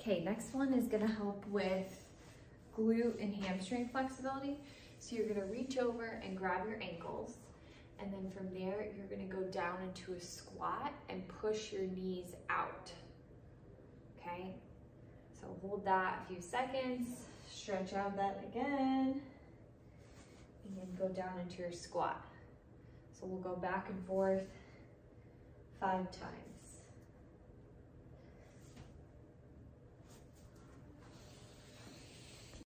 Okay, next one is gonna help with glute and hamstring flexibility. So you're gonna reach over and grab your ankles. And then from there, you're gonna go down into a squat and push your knees out. Okay? So hold that a few seconds, stretch out that again, and then go down into your squat. So we'll go back and forth five times.